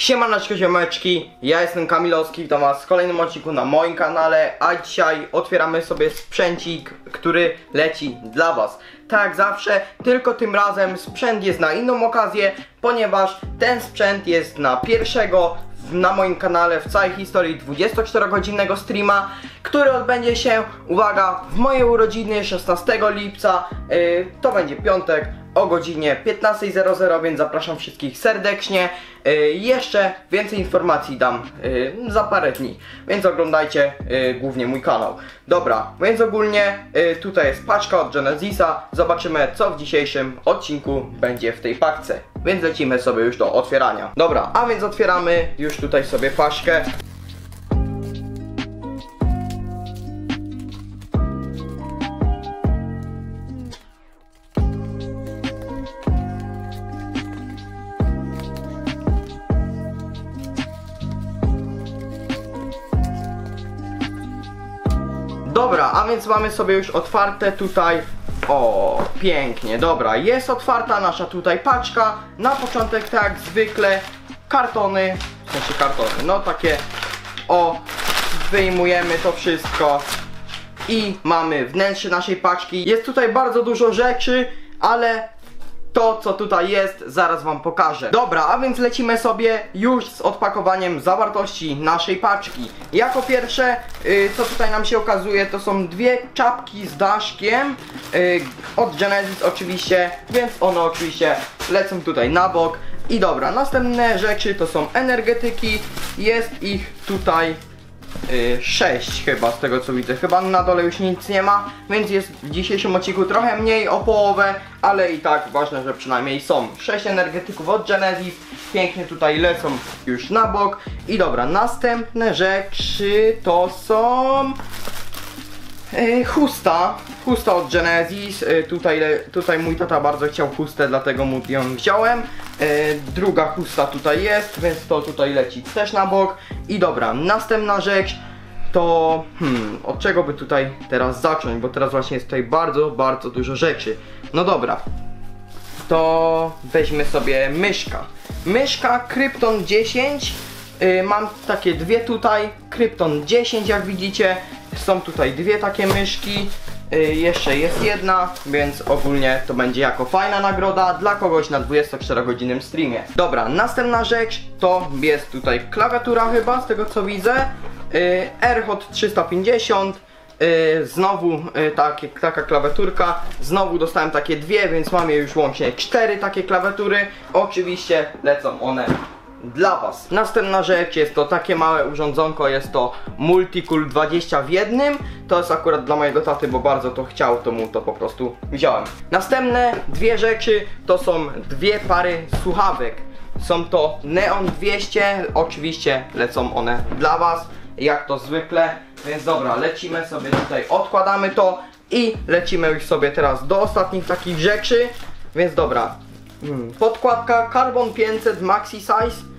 Siemaneczko ziomeczki, ja jestem Kamilowski, witam was w kolejnym odcinku na moim kanale, a dzisiaj otwieramy sobie sprzęcik, który leci dla was. Tak jak zawsze, tylko tym razem sprzęt jest na inną okazję, ponieważ ten sprzęt jest na pierwszego na moim kanale w całej historii 24-godzinnego streama, który odbędzie się, uwaga, w moje urodziny 16 lipca, yy, to będzie piątek o godzinie 15.00, więc zapraszam wszystkich serdecznie. Yy, jeszcze więcej informacji dam yy, za parę dni, więc oglądajcie yy, głównie mój kanał. Dobra, więc ogólnie tutaj jest paczka od Genesisa, zobaczymy co w dzisiejszym odcinku będzie w tej paczce. Więc lecimy sobie już do otwierania. Dobra, a więc otwieramy już tutaj sobie paczkę. Dobra, a więc mamy sobie już otwarte tutaj. O, pięknie, dobra, jest otwarta nasza tutaj paczka. Na początek, tak jak zwykle, kartony, w sensie kartony, no takie, o, wyjmujemy to wszystko i mamy wnętrze naszej paczki. Jest tutaj bardzo dużo rzeczy, ale to co tutaj jest zaraz wam pokażę. Dobra, a więc lecimy sobie już z odpakowaniem zawartości naszej paczki. Jako pierwsze, y, co tutaj nam się okazuje, to są dwie czapki z daszkiem y, od Genesis oczywiście, więc one oczywiście lecą tutaj na bok. I dobra, następne rzeczy to są energetyki, jest ich tutaj 6 chyba z tego co widzę. Chyba na dole już nic nie ma, więc jest w dzisiejszym odcinku trochę mniej o połowę, ale i tak ważne, że przynajmniej są. 6 energetyków od Genesis, pięknie tutaj lecą już na bok. I dobra, następne rzeczy to są E, chusta, chusta od Genesis, e, tutaj, tutaj mój tata bardzo chciał chustę, dlatego mu ją wziąłem. E, druga chusta tutaj jest, więc to tutaj leci też na bok. I dobra, następna rzecz to, hmm, od czego by tutaj teraz zacząć, bo teraz właśnie jest tutaj bardzo, bardzo dużo rzeczy. No dobra, to weźmy sobie myszka. Myszka Krypton 10. Y, mam takie dwie tutaj. Krypton 10 jak widzicie. Są tutaj dwie takie myszki. Y, jeszcze jest jedna, więc ogólnie to będzie jako fajna nagroda dla kogoś na 24-godzinnym streamie. Dobra, następna rzecz to jest tutaj klawiatura chyba, z tego co widzę. Y, AirHot 350. Yy, znowu takie, taka klawiaturka, znowu dostałem takie dwie, więc mam je już łącznie cztery takie klawiatury. Oczywiście lecą one dla Was. Następna rzecz jest to takie małe urządzonko, jest to Multicool 20 w jednym. To jest akurat dla mojego taty, bo bardzo to chciał, to mu to po prostu wziąłem. Następne dwie rzeczy to są dwie pary słuchawek. Są to Neon 200, oczywiście lecą one dla Was jak to zwykle. Więc dobra, lecimy sobie tutaj, odkładamy to i lecimy już sobie teraz do ostatnich takich rzeczy. Więc dobra, hmm, podkładka Carbon 500 Maxi Size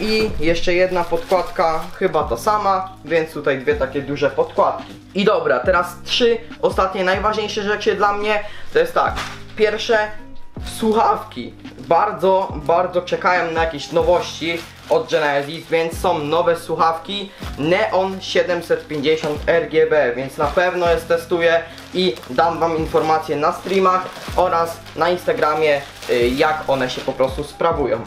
i jeszcze jedna podkładka, chyba ta sama, więc tutaj dwie takie duże podkładki. I dobra, teraz trzy ostatnie najważniejsze rzeczy dla mnie, to jest tak, pierwsze słuchawki. Bardzo, bardzo czekają na jakieś nowości od Genesis, więc są nowe słuchawki Neon 750 RGB, więc na pewno je testuję i dam wam informacje na streamach oraz na Instagramie, y, jak one się po prostu sprawują.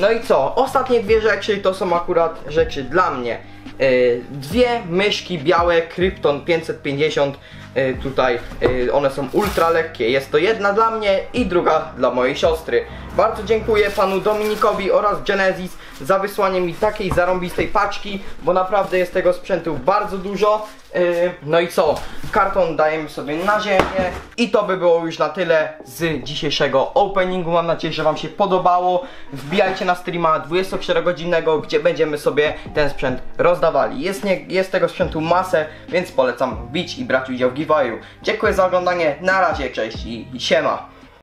No i co? Ostatnie dwie rzeczy to są akurat rzeczy dla mnie. Yy, dwie myszki białe Krypton 550 yy, tutaj yy, one są ultra lekkie. Jest to jedna dla mnie i druga dla mojej siostry. Bardzo dziękuję panu Dominikowi oraz Genesis za wysłanie mi takiej zarąbistej paczki, bo naprawdę jest tego sprzętu bardzo dużo. Yy, no i co? Karton dajemy sobie na ziemię i to by było już na tyle z dzisiejszego openingu. Mam nadzieję, że wam się podobało. Wbijajcie na streama 24-godzinnego, gdzie będziemy sobie ten sprzęt rozdawali. Jest, nie, jest tego sprzętu masę, więc polecam wbić i brać udział w giveawayu. Dziękuję za oglądanie, na razie, cześć i siema.